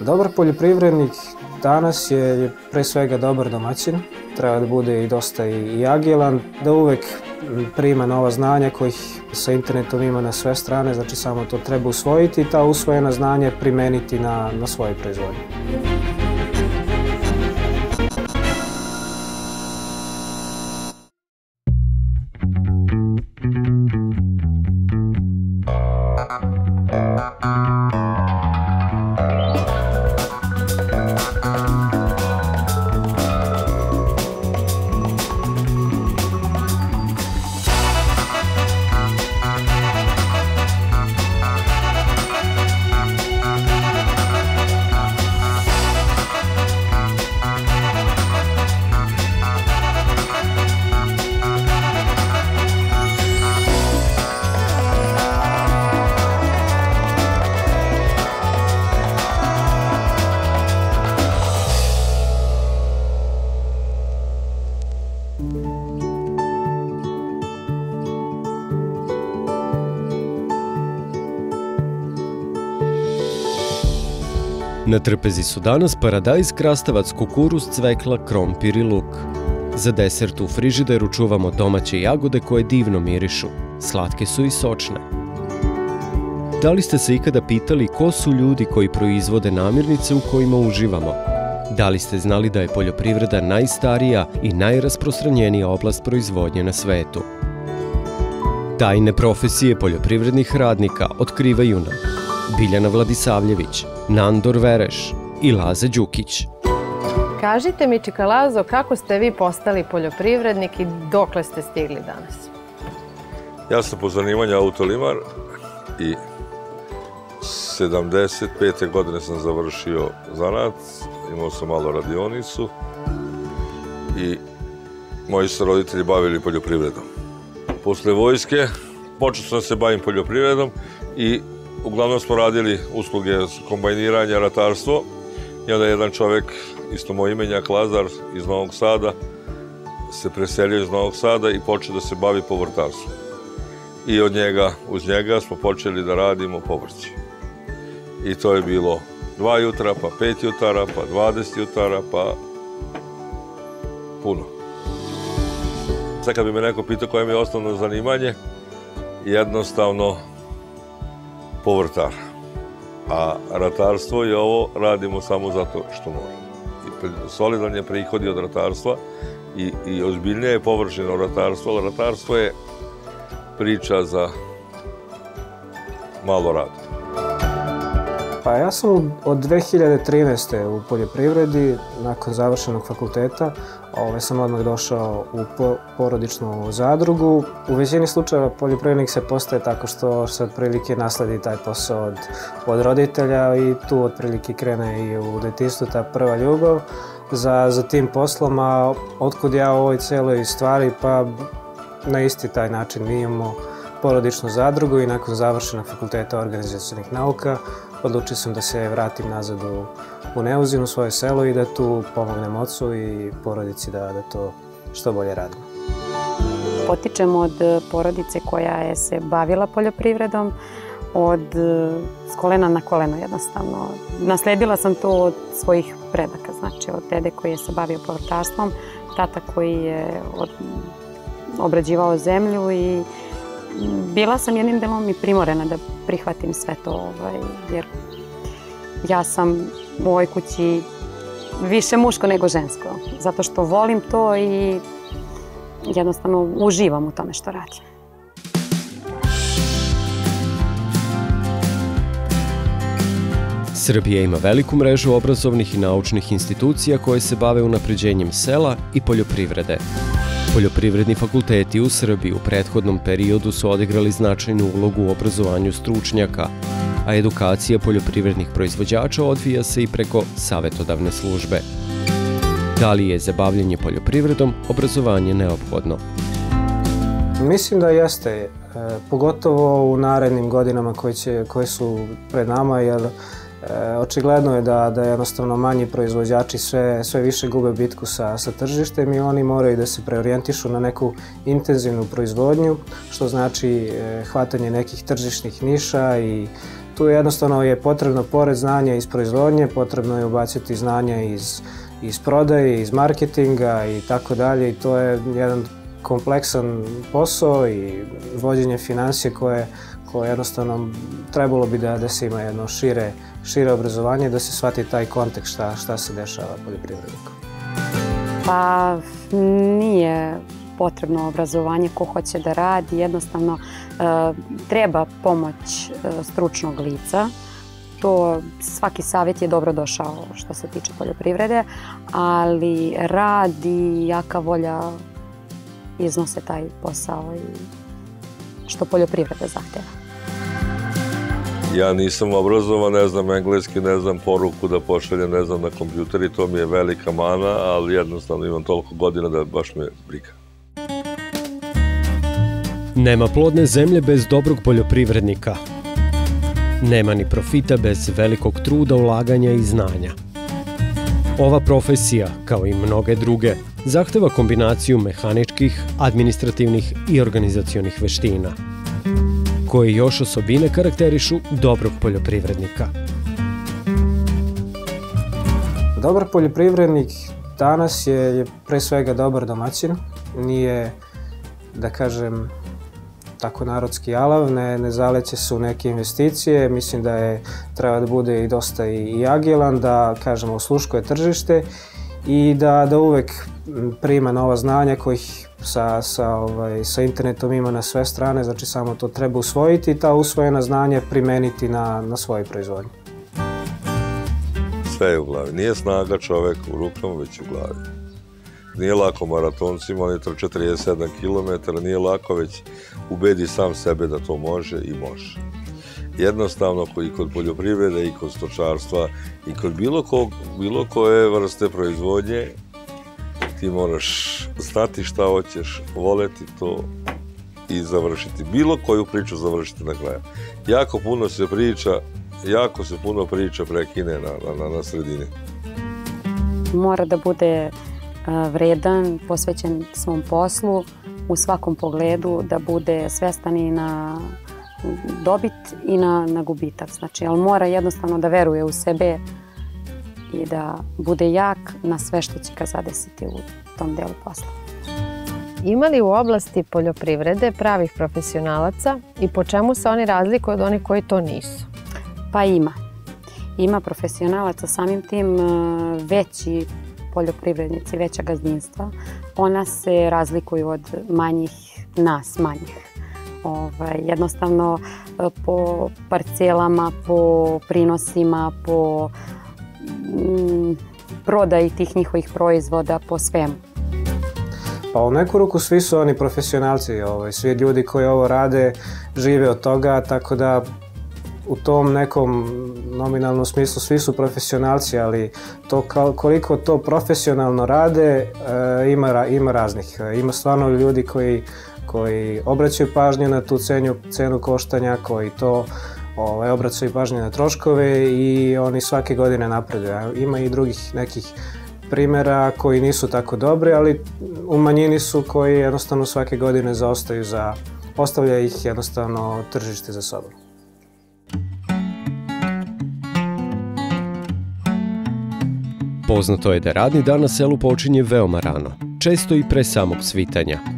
Dobar poljoprivrednik danas je pre svega dobar domaćin, treba da bude i dosta i agilan, da uvek prima nova znanja kojih sa internetom ima na sve strane, znači samo to treba usvojiti i ta usvojena znanja primeniti na, na svoje proizvodnje. Na trpezi su danas paradajz, krastavac, kukuruz, cvekla, krompir i luk. Za desert u frižideru čuvamo domaće jagode koje divno mirišu. Slatke su i sočne. Da li ste se ikada pitali ko su ljudi koji proizvode namirnice u kojima uživamo? Da li ste znali da je poljoprivreda najstarija i najrasprostranjenija oblast proizvodnje na svetu? Tajne profesije poljoprivrednih radnika otkrivaju nam Biljana Vladisavljević, Nandor Vereš i Laza Đukić. Kažite mi, Čikalazo, kako ste vi postali poljoprivrednik i dokle ste stigli danas? Ja sam po zanimanju autolimar i 75. godine sam završio zanat, imao sam malo radionicu i moji su roditelji bavili poljoprivredom. Posle vojske počeo sam da se bavim poljoprivredom i uglavnom smo radili usluge kombajniranja, ratarstvo i onda jedan čovek, isto moj imenjak Lazar iz Novog Sada, se preselio iz Novog Sada i počeo da se bavi povrtarstvom. I od njega, uz njega smo počeli da radimo povrće. I to je bilo dva jutra, pa pet jutara, pa 20 jutara, pa puno. Sad kad bi me neko pitao koje mi je osnovno zanimanje, jednostavno povrtar. A ratarstvo i ovo radimo samo zato što moramo. Solidan je prihodi od ratarstva i, i ozbiljnije je površina od ratarstva, ali ratarstvo je priča za malo rada. Pa ja sam od 2013. u poljoprivredi, nakon završenog fakulteta, Ove, sam odmah došao u porodičnu zadrugu. U većini slučajeva poljoprivrednik se postaje tako što se otprilike nasledi taj posao od, od roditelja i tu otprilike krene i u detinstvu ta prva ljubav za, za tim poslom, a otkud ja u ovoj celoj stvari, pa na isti taj način mi imamo porodičnu zadrugu i nakon završenog fakulteta organizacijonih nauka odlučio sam da se vratim nazad u, u Neuzinu, svoje selo i da tu pomognem ocu i porodici da, da to što bolje radimo. Potičem od porodice koja je se bavila poljoprivredom, od s kolena na koleno jednostavno. Nasledila sam to od svojih predaka, znači od dede koji je se bavio povrtarstvom, tata koji je od, obrađivao zemlju i bila sam jednim delom i primorena da prihvatim sve to, ovaj, jer ja sam u ovoj kući više muško nego žensko, zato što volim to i jednostavno uživam u tome što radim. Srbija ima veliku mrežu obrazovnih i naučnih institucija koje se bave unapređenjem sela i poljoprivrede. Poljoprivredni fakulteti u Srbiji u prethodnom periodu su odigrali značajnu ulogu u obrazovanju stručnjaka, a edukacija poljoprivrednih proizvođača odvija se i preko savetodavne službe. Da li je za bavljanje poljoprivredom obrazovanje neophodno? Mislim da jeste, e, pogotovo u narednim godinama koje, će, koje su pred nama, jer E, očigledno je da, da jednostavno manji proizvođači sve, sve više gube bitku sa, sa tržištem i oni moraju da se preorijentišu na neku intenzivnu proizvodnju, što znači e, hvatanje nekih tržišnih niša i tu jednostavno je potrebno pored znanja iz proizvodnje, potrebno je ubaciti znanja iz, iz prodaje, iz marketinga i tako dalje i to je jedan kompleksan posao i vođenje financije koje, koje jednostavno trebalo bi da, da se ima jedno šire, šire obrazovanje, da se shvati taj kontekst šta, šta se dešava poljoprivrednikom. Pa nije potrebno obrazovanje ko hoće da radi, jednostavno e, treba pomoć e, stručnog lica. To svaki savjet je dobro došao što se tiče poljoprivrede, ali rad i jaka volja iznose taj posao i što poljoprivreda zahteva. Ja nisam obrazovan, ne znam engleski, ne znam poruku da pošaljem, ne znam na kompjuter i to mi je velika mana, ali jednostavno imam toliko godina da baš me briga. Nema plodne zemlje bez dobrog poljoprivrednika. Nema ni profita bez velikog truda, ulaganja i znanja. Ova profesija, kao i mnoge druge, zahteva kombinaciju mehaničkih, administrativnih i organizacionih veština, koje još osobine karakterišu dobrog poljoprivrednika. Dobar poljoprivrednik danas je, je pre svega dobar domaćin, nije, da kažem, tako narodski alav, ne, ne zaleće se u neke investicije, mislim da je, treba da bude i dosta i, i agilan, da kažemo osluškuje tržište i da, da uvek prima nova znanja kojih sa, sa, ovaj, sa internetom ima na sve strane, znači samo to treba usvojiti i ta usvojena znanja primeniti na, na svoje proizvodnje. Sve je u glavi. Nije snaga čoveka u rukama, već u glavi. Nije lako maratoncima, oni trče 37 km, nije lako, već ubedi sam sebe da to može i može. Jednostavno, i kod poljoprivrede, i kod stočarstva, i kod bilo, kog, bilo koje vrste proizvodnje, ti moraš znati šta hoćeš, voleti to i završiti. Bilo koju priču završiti na kraju. Jako puno se priča, jako se puno priča prekine na, na, na sredini. Mora da bude vredan, posvećen svom poslu u svakom pogledu, da bude svestan i na dobit i na, na gubitak. Znači, ali mora jednostavno da veruje u sebe i da bude jak na sve što će ga zadesiti u tom delu posla. Ima li u oblasti poljoprivrede pravih profesionalaca i po čemu se oni razlikuju od onih koji to nisu? Pa ima. Ima profesionalaca, samim tim veći poljoprivrednici, veća gazdinstva, ona se razlikuju od manjih, nas manjih. Ovaj, jednostavno po parcelama, po prinosima, po mm, prodaji tih njihovih proizvoda, po svemu. Pa u neku ruku svi su oni profesionalci, ovaj, svi ljudi koji ovo rade žive od toga, tako da u tom nekom nominalnom smislu svi su profesionalci, ali to koliko to profesionalno rade e, ima, ima raznih. E, ima stvarno ljudi koji, koji obraćaju pažnju na tu cenju, cenu koštanja, koji to ovaj, obraćaju pažnju na troškove i oni svake godine napreduju. Ima i drugih nekih primera koji nisu tako dobri, ali u manjini su koji jednostavno svake godine zaostaju za, ostavlja ih jednostavno tržište za sobom. Poznato je da radni dan na selu počinje veoma rano, često i pre samog svitanja.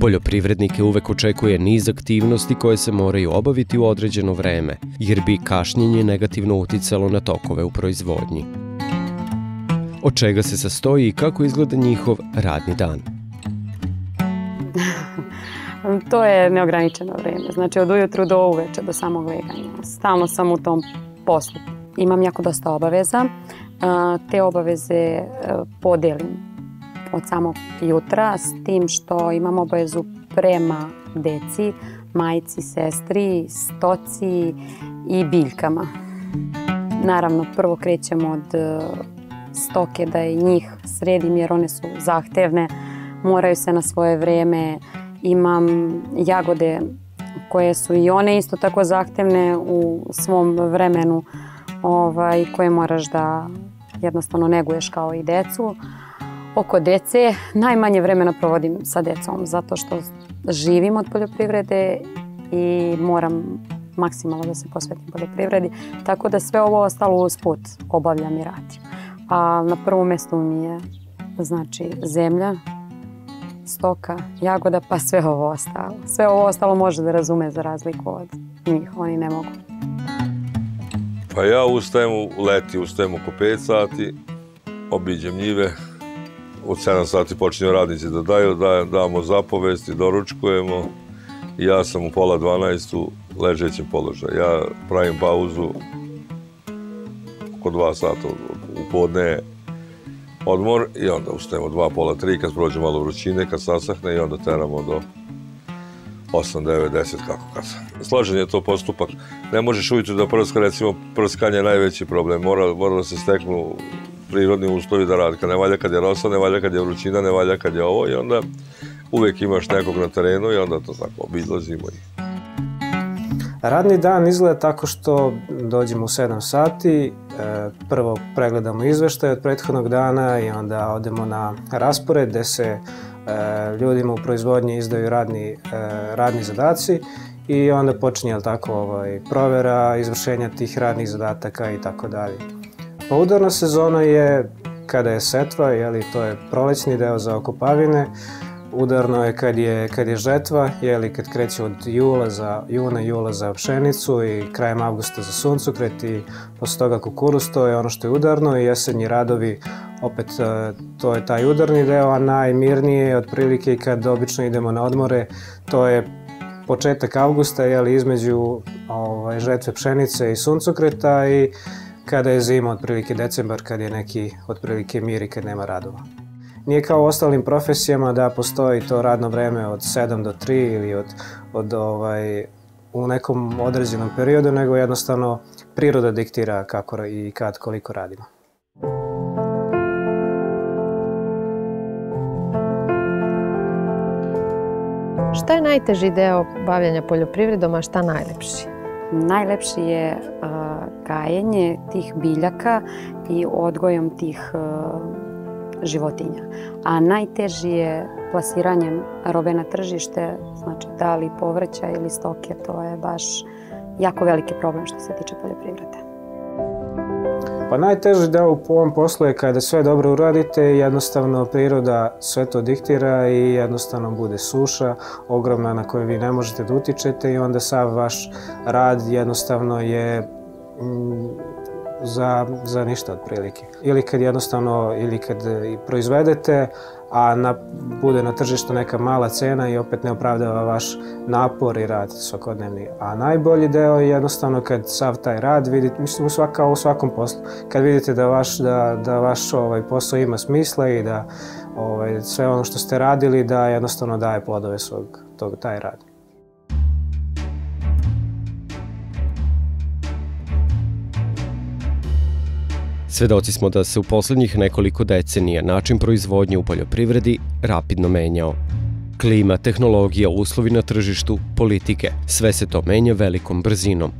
Poljoprivrednike uvek očekuje niz aktivnosti koje se moraju obaviti u određeno vreme, jer bi kašnjenje negativno uticalo na tokove u proizvodnji. Od čega se sastoji i kako izgleda njihov radni dan? to je neograničeno vreme. Znači od ujutru do uveče, do samog leganja. Stalno sam u tom poslu. Imam jako dosta obaveza te obaveze e, podelim od samog jutra s tim što imam obavezu prema deci, majici, sestri, stoci i biljkama. Naravno, prvo krećemo od e, stoke da i njih sredim jer one su zahtevne, moraju se na svoje vreme. Imam jagode koje su i one isto tako zahtevne u svom vremenu ovaj, koje moraš da jednostavno neguješ kao i decu. Oko dece najmanje vremena provodim sa decom zato što živim od poljoprivrede i moram maksimalno da se posvetim poljoprivredi, tako da sve ovo ostalo put obavljam i radim. A na prvom mestu mi je znači zemlja, stoka, jagoda, pa sve ovo ostalo. Sve ovo ostalo može da razume za razliku od njih, oni ne mogu. Pa ja ustajem u leti, ustajem oko 5 sati, obiđem njive, od 7 sati počinju radnici da daju, da, damo zapovesti, doručkujemo ja sam u pola 12 u ležećem položaju. Ja pravim pauzu oko 2 sata u podne odmor i onda ustajemo dva, pola, tri, kad prođe malo vrućine, kad sasahne i onda teramo do 8, 9, 10, kako kad. Složen je to postupak. Ne možeš ujutru da prska, recimo, prskanje je najveći problem. Mora, mora da se steknu prirodni uslovi da radi. Ne valja kad je rosa, ne valja kad je vrućina, ne valja kad je ovo i onda uvek imaš nekog na terenu i onda to tako obilazimo i Radni dan izgleda tako što dođemo u 7 sati, e, prvo pregledamo izveštaj od prethodnog dana i onda odemo na raspored gde se e, ljudima u proizvodnji izdaju radni, e, radni zadaci i onda počinje tako, ovaj, provera izvršenja tih radnih zadataka i tako dalje. Pa udarna sezona je kada je setva, jeli, to je prolećni deo za okopavine, Udarno je kad je, kad je žetva, jeli kad kreće od jula za, juna, jula za pšenicu i krajem avgusta za suncokret i posle toga kukuruz, to je ono što je udarno i jesenji radovi, opet e, to je taj udarni deo, a najmirnije je otprilike kad obično idemo na odmore, to je početak avgusta, jeli između ovaj, žetve pšenice i suncokreta i kada je zima, otprilike decembar, kad je neki otprilike mir i kad nema radova. Nije kao u ostalim profesijama da postoji to radno vreme od 7 do 3 ili od, od ovaj, u nekom određenom periodu, nego jednostavno priroda diktira kako i kad koliko radimo. Šta je najteži deo bavljanja poljoprivredom, a šta najlepši? Najlepši je uh, gajenje tih biljaka i odgojom tih uh, životinja. A najteži je plasiranjem robe na tržište, znači da li povrća ili stoke, to je baš jako veliki problem što se tiče poljoprivrede. Pa najteži deo u ovom poslu je kada sve dobro uradite jednostavno priroda sve to diktira i jednostavno bude suša ogromna na koju vi ne možete da utičete i onda sav vaš rad jednostavno je mm, za, za ništa otprilike. Ili kad jednostavno, ili kad proizvedete, a na, bude na tržištu neka mala cena i opet ne opravdava vaš napor i rad svakodnevni. A najbolji deo je jednostavno kad sav taj rad vidite, mislim u svaka, u svakom poslu, kad vidite da vaš, da, da vaš ovaj, posao ima smisla i da ovaj, sve ono što ste radili da jednostavno daje plodove svog, tog, taj rad. Svedoci smo da se u poslednjih nekoliko decenija način proizvodnje u poljoprivredi rapidno menjao. Klima, tehnologija, uslovi na tržištu, politike, sve se to menja velikom brzinom.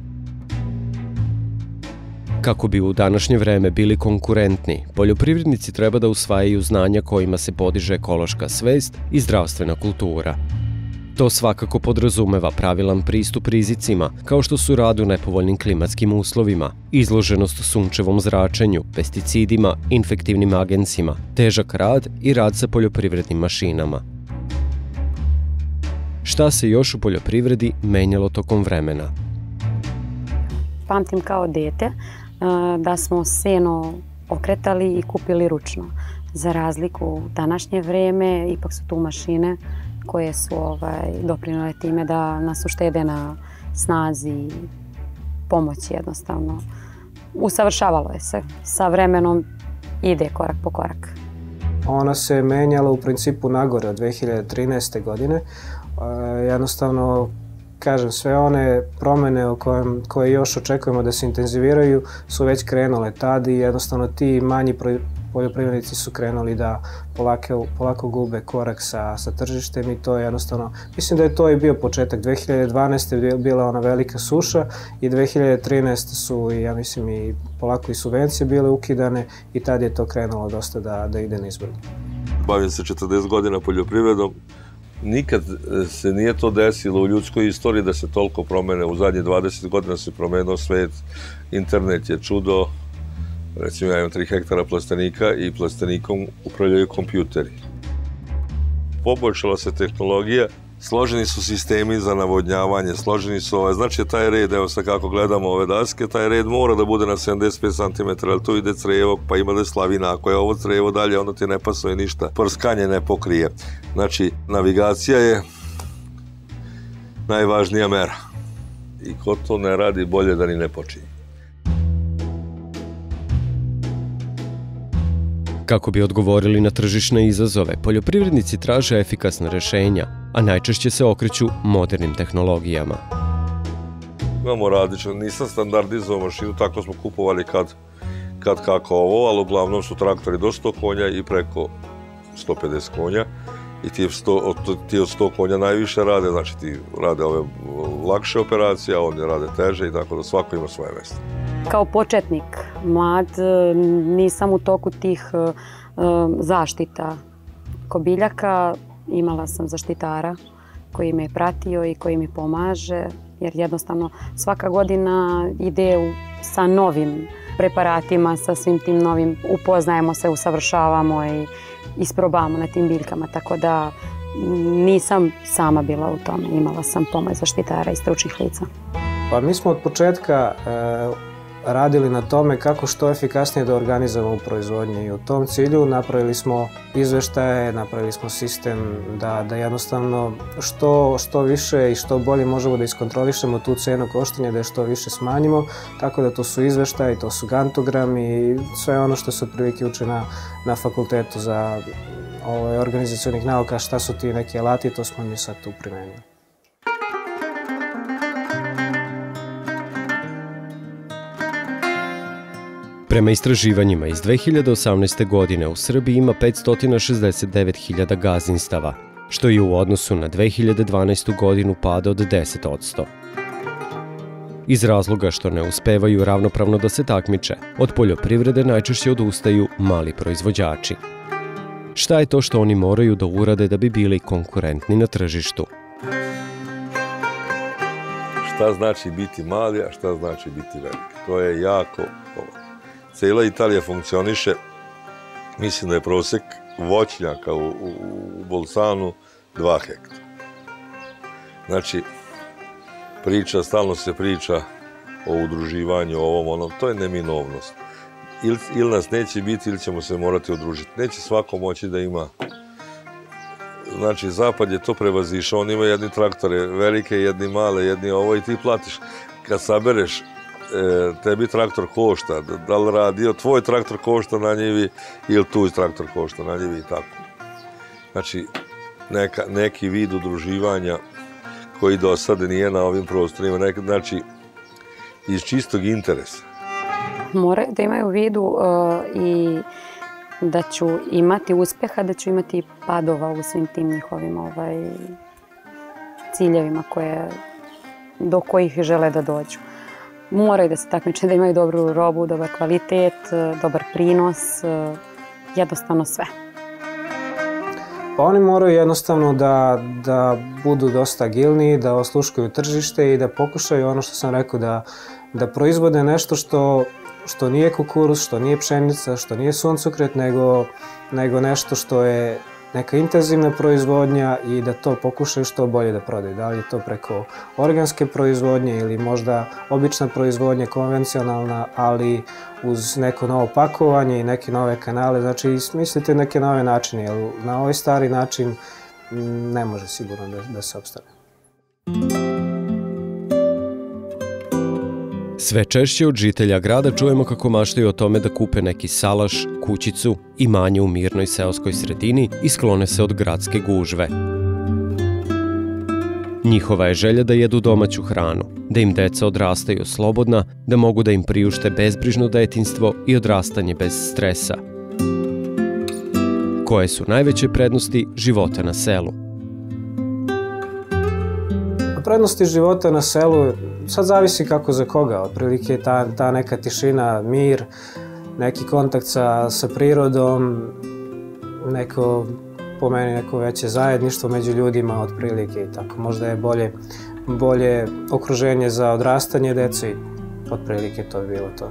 Kako bi u današnje vreme bili konkurentni, poljoprivrednici treba da usvajaju znanja kojima se podiže ekološka svest i zdravstvena kultura. To svakako podrazumeva pravilan pristup rizicima, kao što su rad u nepovoljnim klimatskim uslovima, izloženost sunčevom zračenju, pesticidima, infektivnim agencima, težak rad i rad sa poljoprivrednim mašinama. Šta se još u poljoprivredi menjalo tokom vremena? Pamtim kao dete da smo seno okretali i kupili ručno. Za razliku današnje vreme, ipak su tu mašine koje su ovaj, doprinule time da nas uštede na snazi i pomoći jednostavno. Usavršavalo je se. Sa vremenom ide korak po korak. Ona se menjala u principu nagore od 2013. godine. E, jednostavno, kažem, sve one promene o kojem, koje još očekujemo da se intenziviraju su već krenule tad i jednostavno ti manji poljoprivrednici su krenuli da polako, polako gube korak sa, sa tržištem i to je jednostavno, mislim da je to i bio početak. 2012. je bila ona velika suša i 2013. su, ja mislim, i polako i subvencije bile ukidane i tad je to krenulo dosta da, da ide na izbrdu. Bavim se 40 godina poljoprivredom nikad se nije to desilo u ljudskoj istoriji da se toliko promene. U zadnje 20 godina se promenio svet, internet je čudo, recimo ja imam 3 hektara plastenika i plastenikom upravljaju kompjuteri. Poboljšala se tehnologija, složeni su sistemi za navodnjavanje, složeni su ove, znači taj red, evo sad kako gledamo ove daske, taj red mora da bude na 75 cm, ali tu ide crevo, pa ima da je slavina, ako je ovo crevo dalje, onda ti ne pasuje ništa, prskanje ne pokrije. Znači, navigacija je najvažnija mera. I ko to ne radi, bolje da ni ne počinje. Kako bi odgovorili na tržišne izazove, poljoprivrednici traže efikasna rešenja, a najčešće se okreću modernim tehnologijama. Imamo radično, nisam standardizovao mašinu, tako smo kupovali kad, kad kako ovo, ali uglavnom su traktori do 100 konja i preko 150 konja i ti, 100, ti od 100 konja najviše rade, znači ti rade ove lakše operacije, a oni rade teže i tako da svako ima svoje mesto. Kao početnik, mlad, nisam u toku tih e, zaštita kobiljaka, imala sam zaštitara koji me je pratio i koji mi pomaže, jer jednostavno svaka godina ide u, sa novim preparatima, sa svim tim novim, upoznajemo se, usavršavamo i isprobamo na tim biljkama, tako da nisam sama bila u tome, imala sam pomoć zaštitara i stručnih lica. Pa mi smo od početka e, radili na tome kako što efikasnije da organizujemo u proizvodnji i u tom cilju napravili smo izveštaje, napravili smo sistem da, da jednostavno što, što više i što bolje možemo da iskontrolišemo tu cenu koštenja, da je što više smanjimo, tako da to su izveštaje, to su gantogrami i sve ono što se otprilike uči na, na fakultetu za ovaj, organizacijonih nauka, šta su ti neki alati, to smo mi sad tu primenili. Prema istraživanjima iz 2018. godine u Srbiji ima 569.000 gazinstava, što je u odnosu na 2012. godinu pada od 10%. Iz razloga što ne uspevaju ravnopravno da se takmiče, od poljoprivrede najčešće odustaju mali proizvođači. Šta je to što oni moraju da urade da bi bili konkurentni na tržištu? Šta znači biti mali, a šta znači biti veliki? To je jako cela Italija funkcioniše, mislim da je prosek voćnjaka u, u, u Bolsanu 2 hekta. Znači, priča, stalno se priča o udruživanju, o ovom, onom, to je neminovnost. Ili, ili nas neće biti, ili ćemo se morati udružiti. Neće svako moći da ima Znači, Zapad je to prevazišao, on ima jedni traktore, velike, jedni male, jedni ovo i ti platiš. Kad sabereš e, tebi traktor košta, da, li radio, tvoj traktor košta na njivi ili tuj traktor košta na njivi i tako. Znači, neka, neki vid udruživanja koji do sada nije na ovim prostorima, neka, znači, iz čistog interesa. Moraju da imaju u vidu uh, i da ću imati uspeha, da ću imati padova u svim tim njihovim ovaj, ciljevima koje, do kojih žele da dođu moraju da se takmiče, da imaju dobru robu, dobar kvalitet, dobar prinos, jednostavno sve. Pa oni moraju jednostavno da, da budu dosta agilni, da osluškuju tržište i da pokušaju ono što sam rekao, da, da proizvode nešto što, što nije kukuruz, što nije pšenica, što nije suncokret, nego, nego nešto što je neka intenzivna proizvodnja i da to pokušaju što bolje da prodaju. Da li je to preko organske proizvodnje ili možda obična proizvodnja, konvencionalna, ali uz neko novo pakovanje i neke nove kanale. Znači, smislite neke nove načine, jer na ovaj stari način ne može sigurno da, da se obstane. Sve češće od žitelja grada čujemo kako maštaju o tome da kupe neki salaš, kućicu i manje u mirnoj seoskoj sredini i sklone se od gradske gužve. Njihova je želja da jedu domaću hranu, da im deca odrastaju slobodna, da mogu da im priušte bezbrižno detinstvo i odrastanje bez stresa. Koje su najveće prednosti života na selu? Prednosti života na selu sad zavisi kako za koga, otprilike ta, ta neka tišina, mir, neki kontakt sa, sa prirodom, neko po meni neko veće zajedništvo među ljudima otprilike i tako. Možda je bolje, bolje okruženje za odrastanje dece i otprilike to bi bilo to.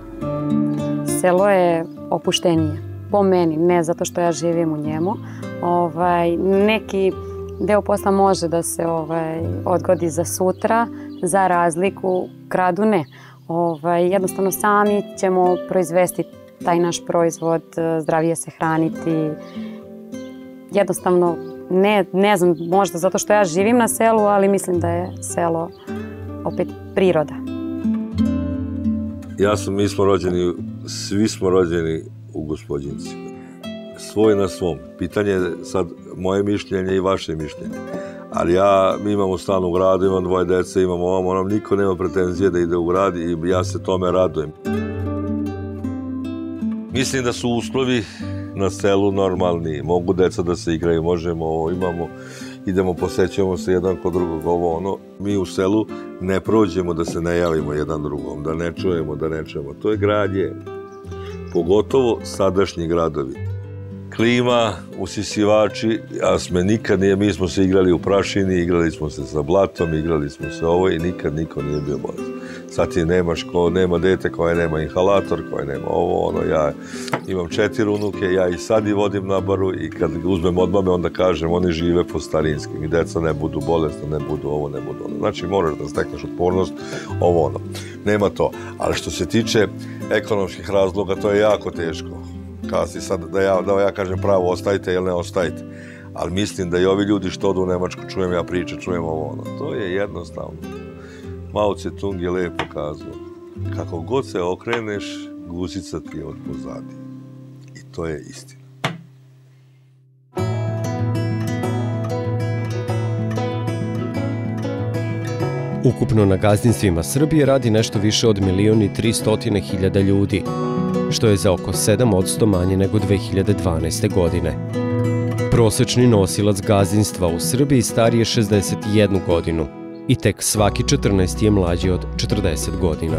Selo je opuštenije, po meni, ne zato što ja živim u njemu. Ovaj, neki deo posla može da se ovaj, odgodi za sutra, za razliku gradu ne. Ovaj, jednostavno sami ćemo proizvesti taj naš proizvod, zdravije se hraniti. Jednostavno, ne, ne znam, možda zato što ja živim na selu, ali mislim da je selo opet priroda. Ja sam, mi smo rođeni, svi smo rođeni u gospodinci. Svoj na svom. Pitanje je sad moje mišljenje i vaše mišljenje. Ali ja, mi imamo stan u gradu, imam dvoje dece, imamo ovom, onom, niko nema pretenzije da ide u grad i ja se tome radujem. Mislim da su uslovi na selu normalni, mogu deca da se igraju, možemo, imamo, idemo, posećujemo se jedan kod drugog, ovo ono. Mi u selu ne prođemo da se ne javimo jedan drugom, da ne čujemo, da ne čujemo. To je gradje, pogotovo sadašnji gradovi klima, usisivači, a sme nikad nije, mi smo se igrali u prašini, igrali smo se sa blatom, igrali smo se ovo i nikad niko nije bio bolest. Sad ti nemaš ko, nema dete koje nema inhalator, koje nema ovo, ono, ja imam četiri unuke, ja i sad i vodim na baru i kad uzmem od mame, onda kažem, oni žive po starinskim i deca ne budu bolesne, ne budu ovo, ne budu ono. Znači, moraš da stekneš otpornost, ovo, ono. Nema to. Ali što se tiče ekonomskih razloga, to je jako teško kasi sad da ja, da ja kažem pravo ostajte ili ne ostajte. Ali mislim da i ovi ljudi što odu u Nemačku, čujem ja priče, čujem ovo ono. To je jednostavno. Mao Tse-tung je lepo kazao. Kako god se okreneš, guzica ti je od pozadi. I to je istina. Ukupno na gazdinstvima Srbije radi nešto više od milijoni 300 hiljada ljudi, što je za oko 7% manje nego 2012. godine. Prosečni nosilac gazdinstva u Srbiji starije 61 godinu i tek svaki 14 je mlađi od 40 godina.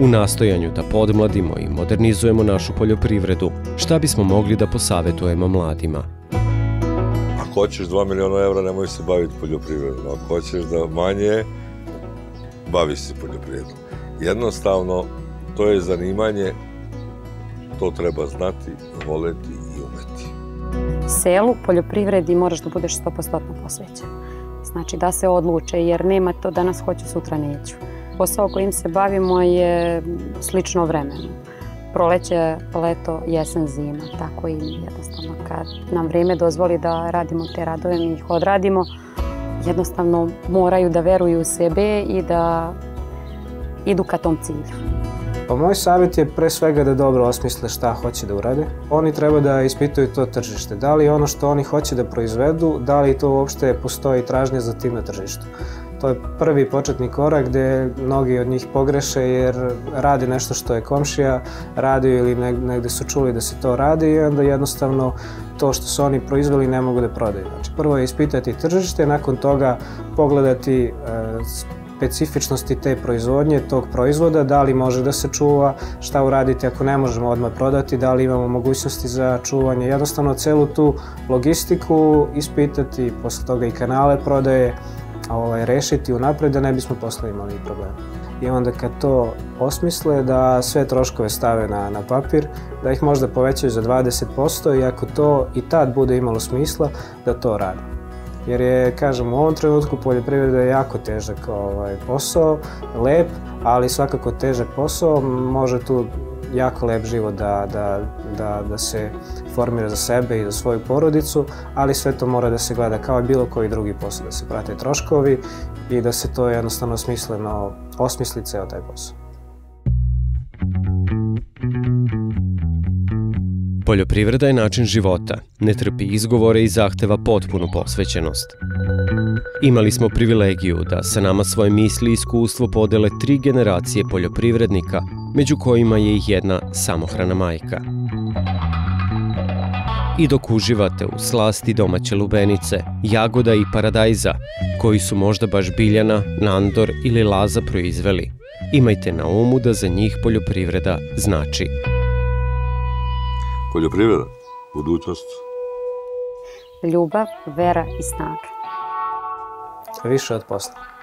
U nastojanju da podmladimo i modernizujemo našu poljoprivredu, šta bismo mogli da posavetujemo mladima? Ako hoćeš 2 miliona evra, nemoj se baviti poljoprivredom. Ako hoćeš da manje, bavi se poljoprivredom. Jednostavno, to je zanimanje, to treba znati, voleti i umeti. Selu, poljoprivredi moraš da budeš 100% posvećen. Znači da se odluče, jer nema to danas hoću, sutra neću. Posao kojim se bavimo je slično vremenu. Proleće, leto, jesen, zima, tako i jednostavno kad nam vreme dozvoli da radimo te radove, mi ih odradimo, jednostavno moraju da veruju u sebe i da idu ka tom cilju. Pa moj savjet je pre svega da dobro osmisle šta hoće da urade. Oni treba da ispituju to tržište. Da li ono što oni hoće da proizvedu, da li to uopšte postoji tražnja za tim na tržištu. To je prvi početni korak gde mnogi od njih pogreše jer radi nešto što je komšija radio ili negde su čuli da se to radi i onda jednostavno to što su oni proizveli ne mogu da prodaju. Znači prvo je ispitati tržište, nakon toga pogledati e, specifičnosti te proizvodnje, tog proizvoda, da li može da se čuva, šta uraditi ako ne možemo odmah prodati, da li imamo mogućnosti za čuvanje. Jednostavno celu tu logistiku ispitati, posle toga i kanale prodaje, ovaj, rešiti unapred da ne bismo posle imali problema. I onda kad to osmisle da sve troškove stave na, na papir, da ih možda povećaju za 20% i ako to i tad bude imalo smisla, da to rade jer je, kažem, u ovom trenutku poljoprivreda je jako težak ovaj, posao, lep, ali svakako težak posao, može tu jako lep život da, da, da, da se formira za sebe i za svoju porodicu, ali sve to mora da se gleda kao i bilo koji drugi posao, da se prate troškovi i da se to jednostavno smisleno osmisli ceo taj posao. Poljoprivreda je način života, ne trpi izgovore i zahteva potpunu posvećenost. Imali smo privilegiju da sa nama svoje misli i iskustvo podele tri generacije poljoprivrednika, među kojima je i jedna samohrana majka. I dok uživate u slasti domaće lubenice, jagoda i paradajza, koji su možda baš Biljana, Nandor ili Laza proizveli, imajte na umu da za njih poljoprivreda znači poljoprivreda, budućnost. ljubav, vera i snaga. Više od posla.